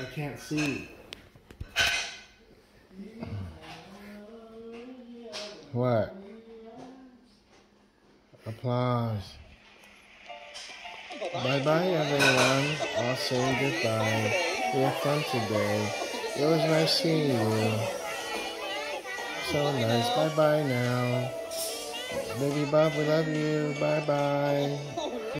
I can't see. What? Applause. Bye bye, everyone. I'll say goodbye. We had fun today. It was nice seeing you. So nice. Bye bye now. Baby Bob, we love you. Bye bye.